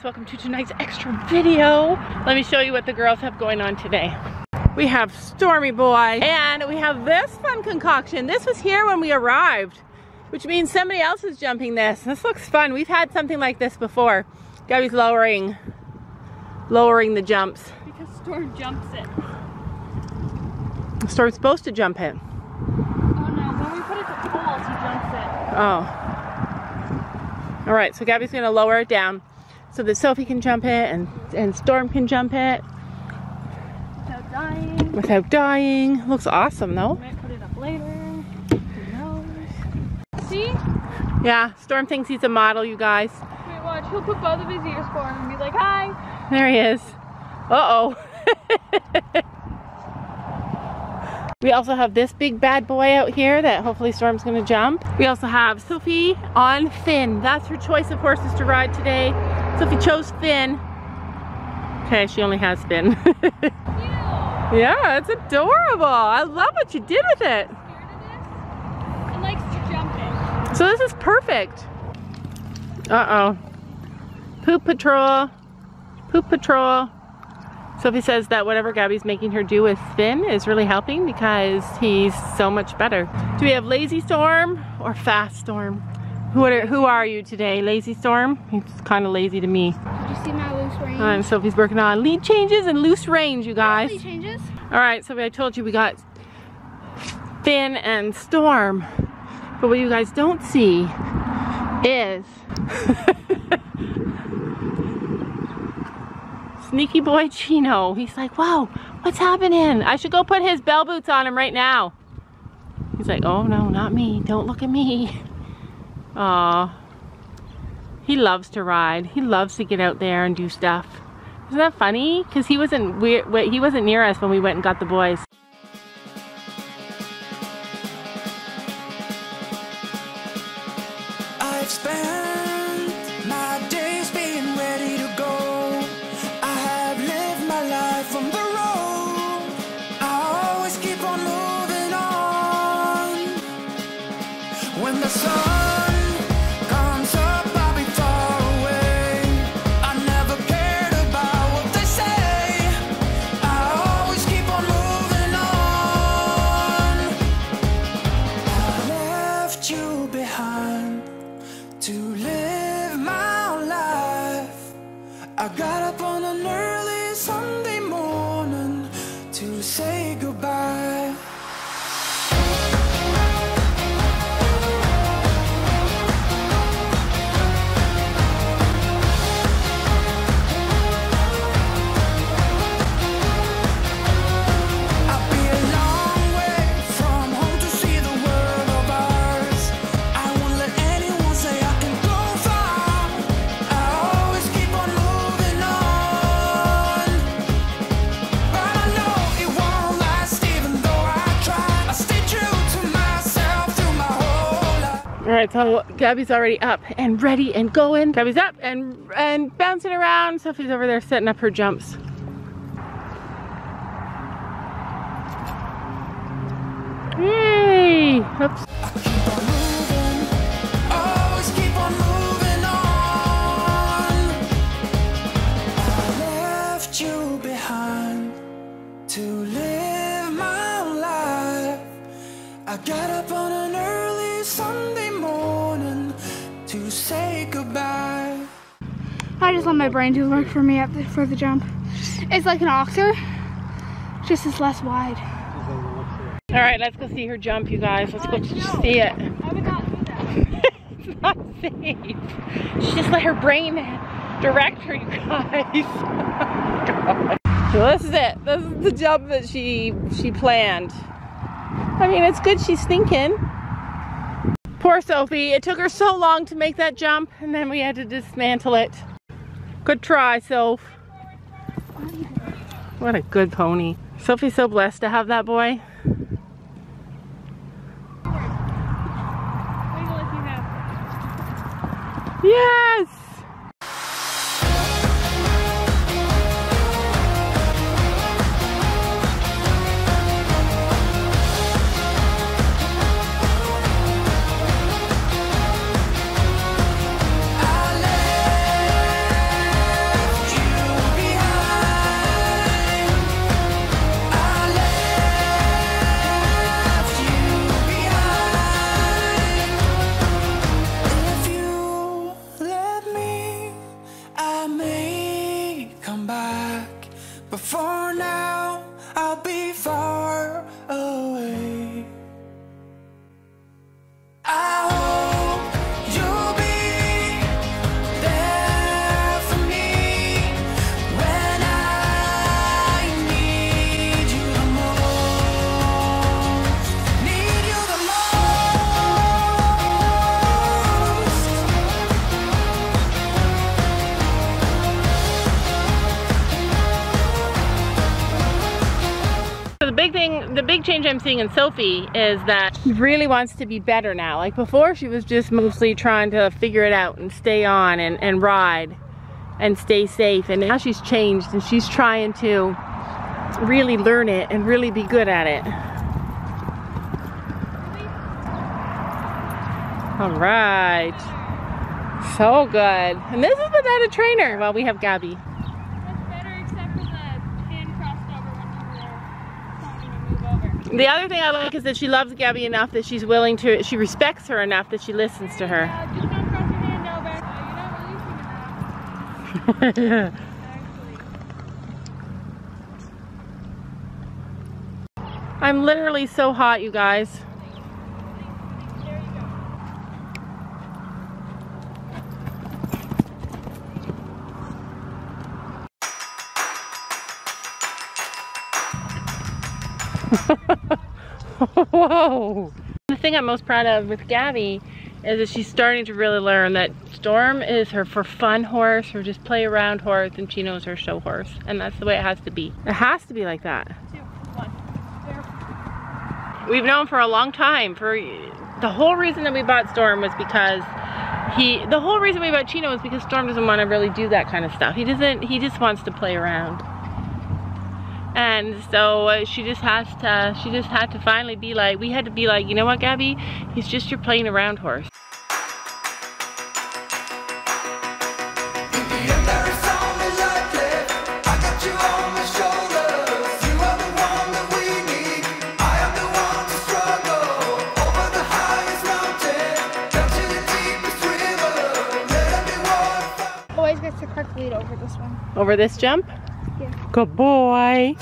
guys, welcome to tonight's extra video. Let me show you what the girls have going on today. We have Stormy Boy and we have this fun concoction. This was here when we arrived, which means somebody else is jumping this. This looks fun. We've had something like this before. Gabby's lowering, lowering the jumps. Because Storm jumps it. Storm's supposed to jump it. Oh no, when we put it to poles, he jumps it. Oh. All right, so Gabby's gonna lower it down so that Sophie can jump it and, and Storm can jump it Without dying. without dying. Looks awesome though. We might put it up later. Who knows? See? Yeah, Storm thinks he's a model, you guys. Wait, watch. He'll put both of his ears for him and be like, hi. There he is. Uh-oh. we also have this big bad boy out here that hopefully Storm's gonna jump. We also have Sophie on Finn. That's her choice of horses to ride today. Sophie chose Finn. Okay, she only has Finn. Yeah, it's adorable. I love what you did with it. Scared of this? It likes to jump it. So this is perfect. Uh-oh. Poop patrol. Poop patrol. Sophie says that whatever Gabby's making her do with Finn is really helping because he's so much better. Do we have Lazy Storm or Fast Storm? Who are, who are you today? Lazy Storm? He's kind of lazy to me. Did you see my loose range? And Sophie's working on lead changes and loose range, you guys. changes? All right, so I told you we got Finn and Storm. But what you guys don't see is Sneaky boy Chino. He's like, wow, what's happening? I should go put his bell boots on him right now. He's like, oh no, not me. Don't look at me. Aw. He loves to ride. He loves to get out there and do stuff. Isn't that funny? Because he wasn't we he wasn't near us when we went and got the boys. I've spent early All right, so Gabby's already up and ready and going. Gabby's up and and bouncing around. Sophie's over there setting up her jumps. Yay! Oops. I just let my brain do work for me at the, for the jump. It's like an oxer, just it's less wide. All right, let's go see her jump, you guys. Let's go oh, see it. I would not do that. it's not safe. She just let her brain direct her, you guys. Oh God. So this is it. This is the jump that she she planned. I mean, it's good she's thinking. Poor Sophie. It took her so long to make that jump, and then we had to dismantle it. Good try, Soph. What a good pony. Sophie's so blessed to have that boy. The big change I'm seeing in Sophie is that she really wants to be better now. Like before she was just mostly trying to figure it out and stay on and, and ride and stay safe. And now she's changed and she's trying to really learn it and really be good at it. All right. So good. And this is without a trainer Well, we have Gabby. That's better except for the hand crossed over when you were telling me to move over. The other thing I like is that she loves Gabby enough that she's willing to, she respects her enough that she listens to her. Uh, just don't cross your hand over. Uh, you're not releasing it now. Actually. I'm literally so hot, you guys. Whoa. The thing I'm most proud of with Gabby is that she's starting to really learn that Storm is her for fun horse, her just play around horse, and Chino is her show horse. And that's the way it has to be. It has to be like that. Two, one. We've known for a long time. For the whole reason that we bought Storm was because he. The whole reason we bought Chino was because Storm doesn't want to really do that kind of stuff. He doesn't. He just wants to play around. And so uh, she just has to. She just had to finally be like. We had to be like, you know what, Gabby? He's just your playing around horse. In the end, there is only life left. I got you on my shoulders. You are the one that we need. I am the one to struggle the highest mountain, down to the deepest river. Let me walk. Always gets the correct lead over this one. Over this jump. Good boy.